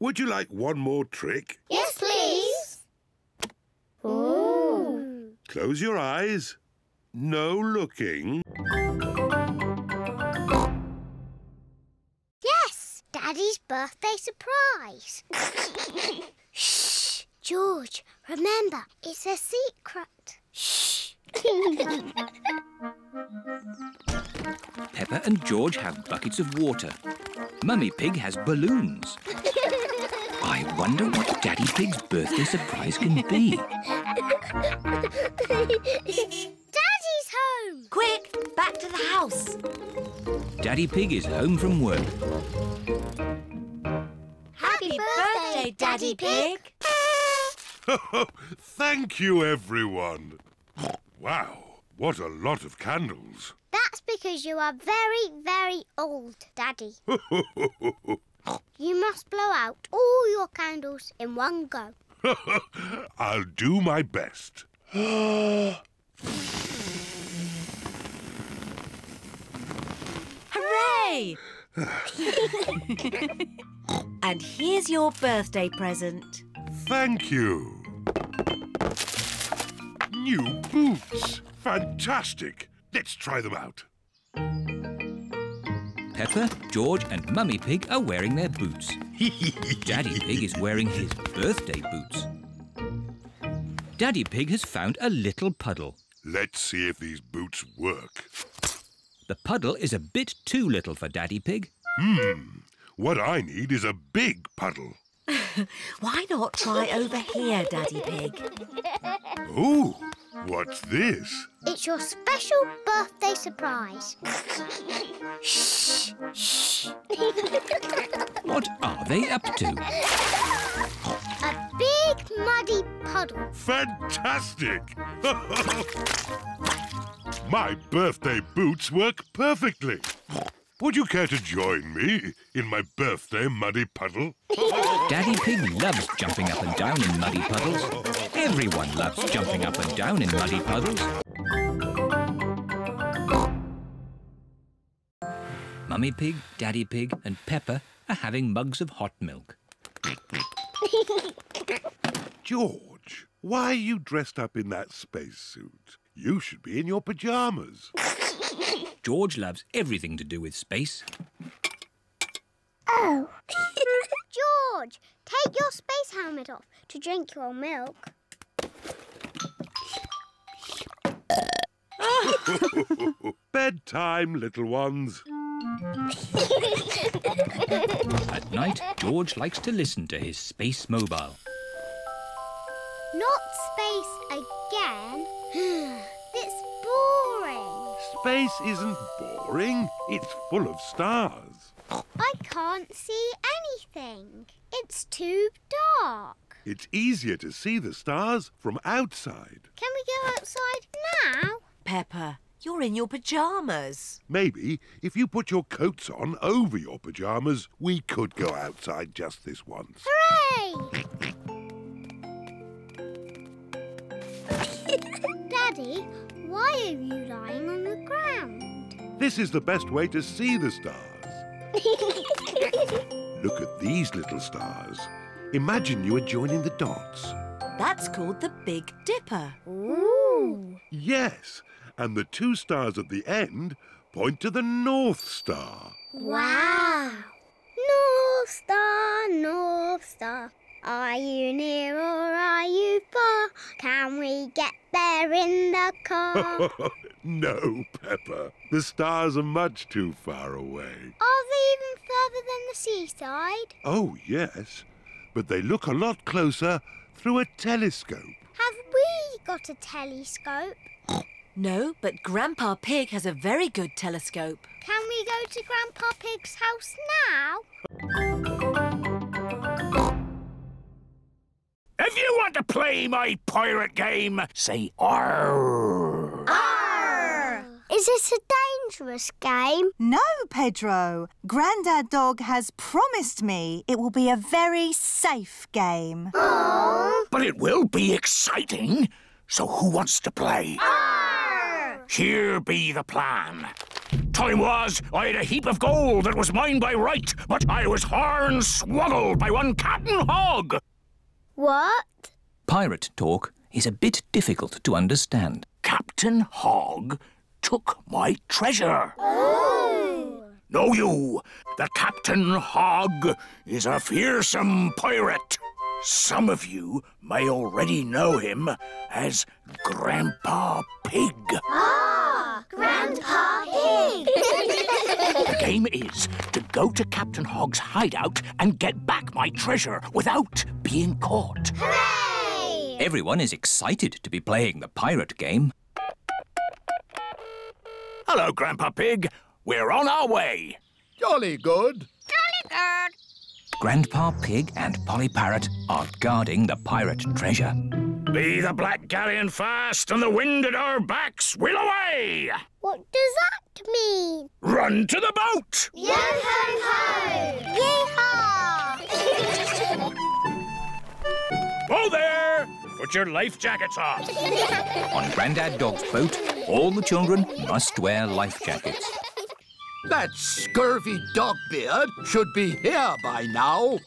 Would you like one more trick? yes, please. Ooh. Close your eyes. No looking. Daddy's birthday surprise. Shh, George, remember, it's a secret. Shh. Peppa and George have buckets of water. Mummy Pig has balloons. I wonder what Daddy Pig's birthday surprise can be. Daddy's home. Quick, back to the house. Daddy Pig is home from work. Daddy Pig. Thank you, everyone. Wow, what a lot of candles. That's because you are very, very old, Daddy. You must blow out all your candles in one go. I'll do my best. Hooray! And here's your birthday present. Thank you. New boots. Fantastic. Let's try them out. Peppa, George and Mummy Pig are wearing their boots. Daddy Pig is wearing his birthday boots. Daddy Pig has found a little puddle. Let's see if these boots work. The puddle is a bit too little for Daddy Pig. Hmm. What I need is a big puddle. Why not try over here, Daddy Pig? Ooh, what's this? It's your special birthday surprise. shh, shh. What are they up to? A big muddy puddle. Fantastic! my birthday boots work perfectly. Would you care to join me in my birthday muddy puddle? Daddy Pig loves jumping up and down in muddy puddles. Everyone loves jumping up and down in muddy puddles. Mummy Pig, Daddy Pig and Peppa are having mugs of hot milk. George, why are you dressed up in that spacesuit? You should be in your pyjamas. George loves everything to do with space. Oh. George, take your space helmet off to drink your milk. Bedtime, little ones. At night, George likes to listen to his space mobile. Not space again. it's boring. Space isn't boring. It's full of stars. I can't see anything. It's too dark. It's easier to see the stars from outside. Can we go outside now? Peppa, you're in your pyjamas. Maybe if you put your coats on over your pyjamas, we could go outside just this once. Hooray! Daddy, why are you lying on the ground? This is the best way to see the stars. Look at these little stars. Imagine you are joining the dots. That's called the Big Dipper. Ooh. Yes, and the two stars at the end point to the North Star. Wow. North Star, North Star. Are you near or are you far? Can we get there in the car? no, Peppa. The stars are much too far away. Are they even further than the seaside? Oh, yes. But they look a lot closer through a telescope. Have we got a telescope? No, but Grandpa Pig has a very good telescope. Can we go to Grandpa Pig's house now? If you want to play my pirate game, say Arr. Arr! Is it a dangerous game? No, Pedro. Grandad Dog has promised me it will be a very safe game. Aww. But it will be exciting. So who wants to play? Arr! Here be the plan. Time was, I had a heap of gold that was mine by right, but I was horn-swoggled by one Captain Hog. What? Pirate talk is a bit difficult to understand. Captain Hog took my treasure. Oh. Know you the Captain Hog is a fearsome pirate? Some of you may already know him as Grandpa Pig. Ah, Grandpa Pig. the game is to go to Captain Hog's hideout and get back my treasure without being caught. Hooray! Everyone is excited to be playing the pirate game. Hello, Grandpa Pig. We're on our way. Jolly good. Jolly good. Grandpa Pig and Polly Parrot are guarding the pirate treasure. Be the black galleon fast and the wind at our backs, we'll away! What does that mean? Run to the boat! Yo ho ho! Yeehaw! Whoa there! Put your life jackets on. On Grandad Dog's boat, all the children must wear life jackets. That scurvy dog-beard should be here by now.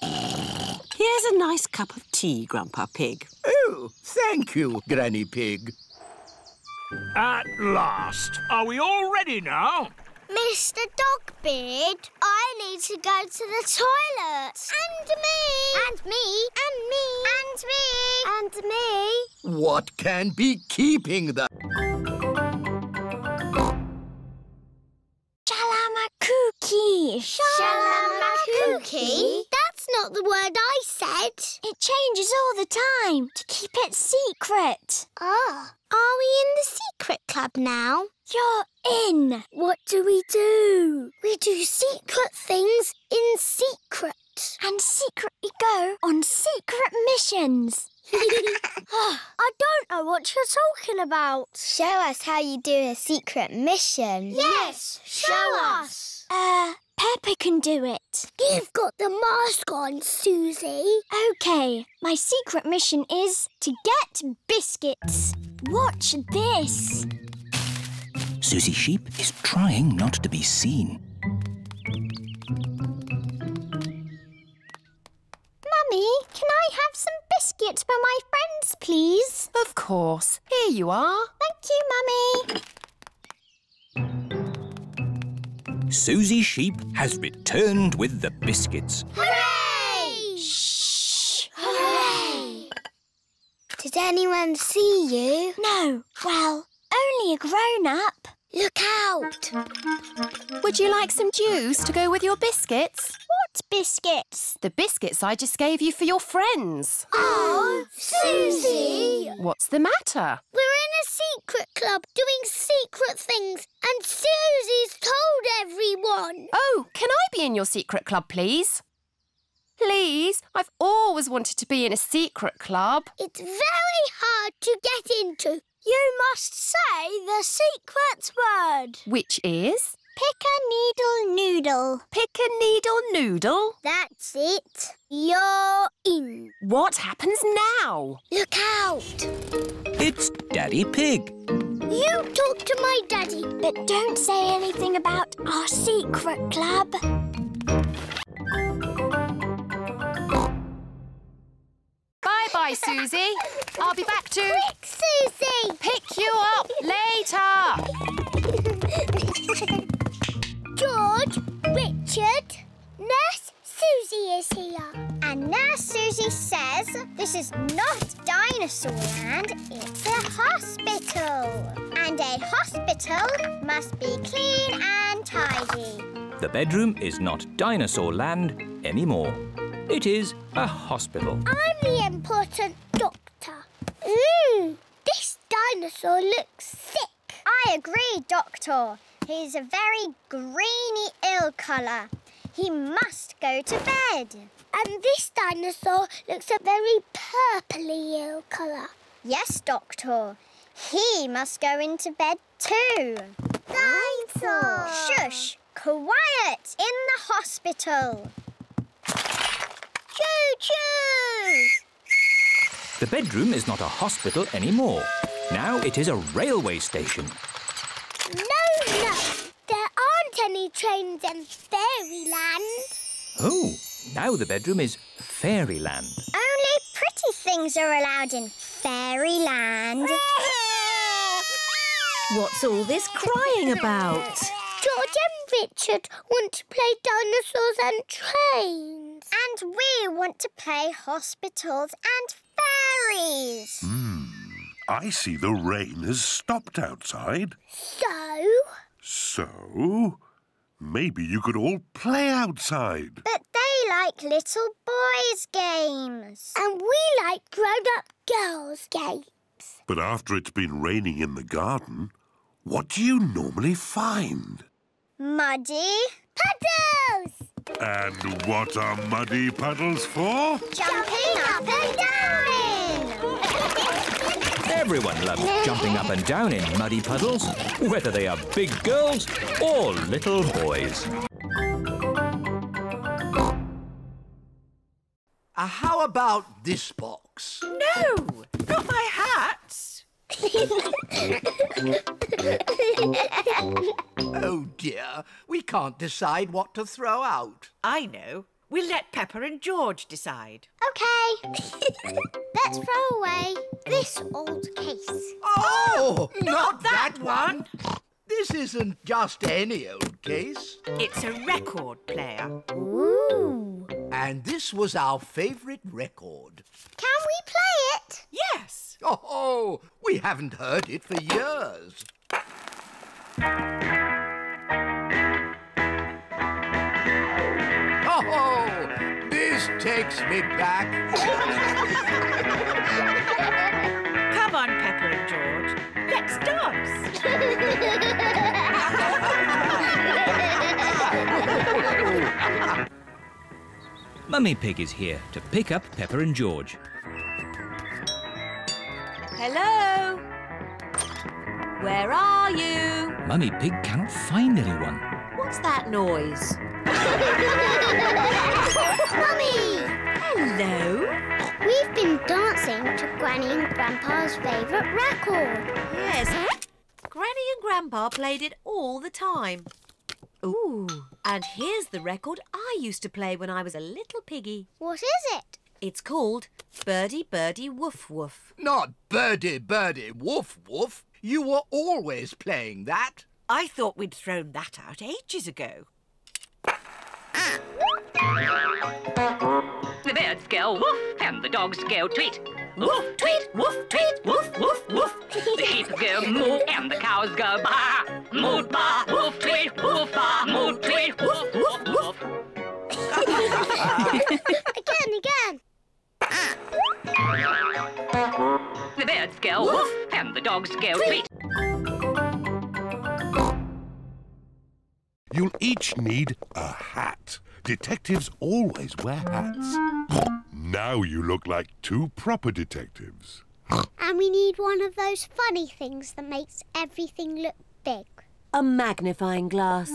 Here's a nice cup of tea, Grandpa Pig. Oh, thank you, Granny Pig. At last. Are we all ready now? Mr. Dogbeard, I need to go to the toilet. And me. And me. And me. And me. And me. What can be keeping the... Shalamakuki? That's not the word I said. It changes all the time to keep it secret. Ah. Are we in the secret club now? You're in. What do we do? We do secret things in secret. And secretly go on secret missions. I don't know what you're talking about. Show us how you do a secret mission. Yes, show us. Uh, Peppa can do it. You've got the mask on, Susie. OK, my secret mission is to get biscuits. Watch this. Susie Sheep is trying not to be seen. Mummy, can I have some biscuits for my friends, please? Of course. Here you are. Thank you, Mummy. Susie Sheep has returned with the biscuits. Hooray! Shh! Hooray! Did anyone see you? No. Well, only a grown-up. Look out! Would you like some juice to go with your biscuits? What biscuits? The biscuits I just gave you for your friends. Oh, Susie! What's the matter? We're in a secret club doing secret things and Susie's told everyone. Oh, can I be in your secret club, please? Please, I've always wanted to be in a secret club. It's very hard to get into. You must say the secret word. Which is? Pick a needle noodle. Pick a needle noodle? That's it. You're in. What happens now? Look out. It's Daddy Pig. You talk to my daddy, but don't say anything about our secret club. Bye-bye, Susie. I'll be back to... Quick, Susie! Pick you up later. George, Richard, Nurse Susie is here. And Nurse Susie says this is not dinosaur land, it's a hospital. And a hospital must be clean and tidy. The bedroom is not dinosaur land anymore. It is a hospital. I'm the important doctor. Mmm, this dinosaur looks sick. I agree, Doctor. He's a very greeny ill colour. He must go to bed. And this dinosaur looks a very purpley ill colour. Yes, Doctor. He must go into bed too. Dinosaur! Shush! Quiet in the hospital. Choo-choo! The bedroom is not a hospital anymore. Now it is a railway station. No, no. There aren't any trains in Fairyland. Oh, now the bedroom is fairyland. Only pretty things are allowed in Fairyland. What's all this crying about? George and Richard want to play dinosaurs and trains. And we want to play hospitals and fairies. Hmm. I see the rain has stopped outside. So? So, maybe you could all play outside. But they like little boys' games. And we like grown-up girls' games. But after it's been raining in the garden, what do you normally find? Muddy puddles! And what are muddy puddles for? Jumping up and down! Everyone loves jumping up and down in muddy puddles, whether they are big girls or little boys. Uh, how about this box? No, not my hats. Oh dear, we can't decide what to throw out. I know. We'll let Peppa and George decide. OK. Let's throw away this old case. Oh, oh Not that one. This isn't just any old case. It's a record player. Ooh. And this was our favourite record. Can we play it? Yes. Oh, we haven't heard it for years. Takes me back. Come on, Peppa and George. Let's dance. Mummy Pig is here to pick up Peppa and George. Hello? Where are you? Mummy Pig cannot find anyone. What's that noise? Mummy! Hello? We've been dancing to Granny and Grandpa's favourite record. Yes. Granny and Grandpa played it all the time. Ooh, and here's the record I used to play when I was a little piggy. What is it? It's called Birdie Birdie Woof Woof. Not birdie, birdie, woof, woof. You were always playing that. I thought we'd thrown that out ages ago. Ah. The birds go woof and the dogs go tweet. Woof, tweet, woof, tweet, woof, woof, woof. The sheep go moo and the cows go baa. Moo, baa, woof, tweet, woof, baa, moo, tweet, woof, woof, woof. again, again. The birds go woof and the dogs go tweet. You'll each need a hat. Detectives always wear hats. Now you look like two proper detectives. And we need one of those funny things that makes everything look big. A magnifying glass.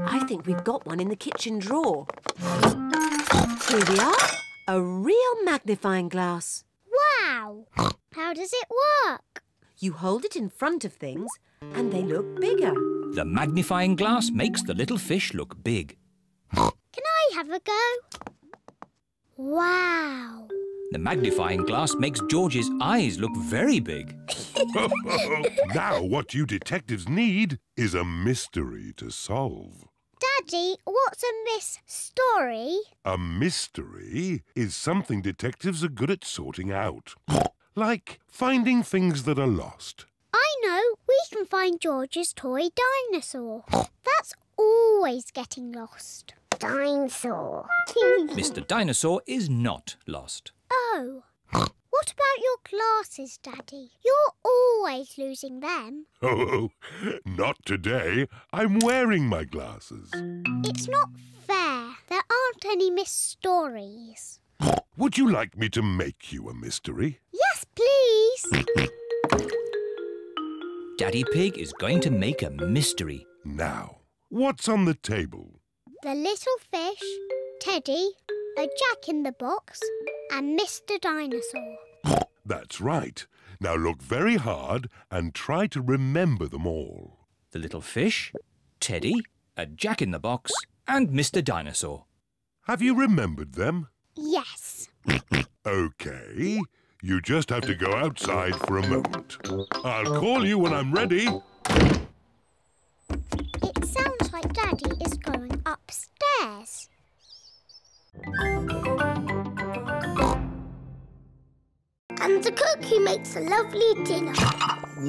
I think we've got one in the kitchen drawer. Here we are. A real magnifying glass. Wow! How does it work? You hold it in front of things and they look bigger. The magnifying glass makes the little fish look big. Can I have a go? Wow! The magnifying glass makes George's eyes look very big. now what you detectives need is a mystery to solve. Daddy, what's a miss story? A mystery is something detectives are good at sorting out. like finding things that are lost. I know. We can find George's toy dinosaur. That's always getting lost. Dinosaur. Mr. Dinosaur is not lost. Oh. What about your glasses, Daddy? You're always losing them. Oh, not today. I'm wearing my glasses. It's not fair. There aren't any miss stories. Would you like me to make you a mystery? Yes, please. Daddy Pig is going to make a mystery. Now, what's on the table? The little fish, Teddy, a jack in the box, and Mr. Dinosaur. That's right. Now look very hard and try to remember them all. The little fish, Teddy, a jack in the box, and Mr. Dinosaur. Have you remembered them? Yes. OK. You just have to go outside for a moment. I'll call you when I'm ready. Like Daddy is going upstairs. And the cook who makes a lovely dinner.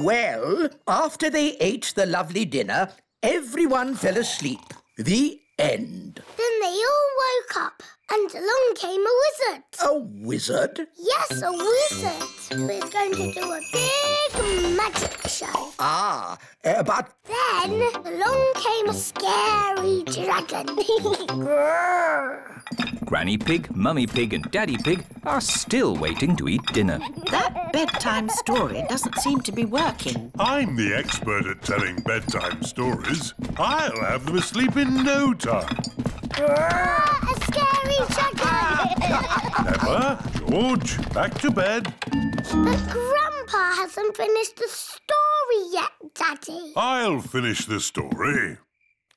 Well, after they ate the lovely dinner, everyone fell asleep. The end. Then they all woke up and along came a wizard. A wizard? Yes, a wizard who is going to do a big magic show. Ah, uh, but... Then along came a scary dragon. Granny Pig, Mummy Pig and Daddy Pig are still waiting to eat dinner. That bedtime story doesn't seem to be working. I'm the expert at telling bedtime stories. I'll have them asleep in no time. Ah, a scary dragon. Peppa, George, back to bed. but Grandpa hasn't finished the story yet, Daddy. I'll finish the story.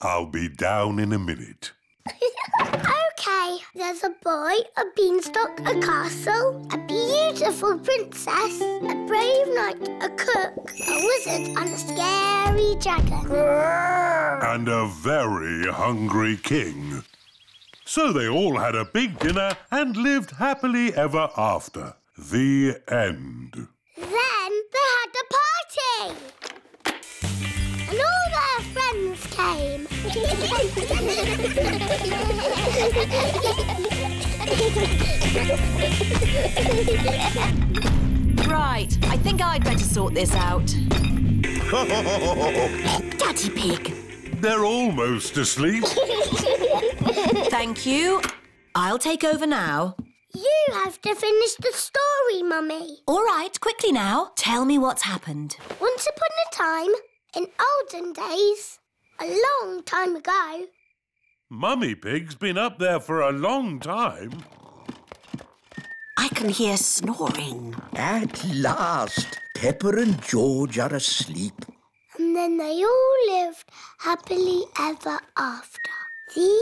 I'll be down in a minute. Okay, there's a boy, a beanstalk, a castle, a beautiful princess, a brave knight, a cook, a wizard, and a scary dragon. And a very hungry king. So they all had a big dinner and lived happily ever after. The end. Then they had a party. And all their friends came. Right, I think I'd better sort this out. Daddy Pig. They're almost asleep. Thank you. I'll take over now. you have to finish the story, Mummy. All right, quickly now. Tell me what's happened. Once upon a time, in olden days, a long time ago. Mummy Pig's been up there for a long time. I can hear snoring. At last, Peppa and George are asleep. And then they all lived happily ever after. See?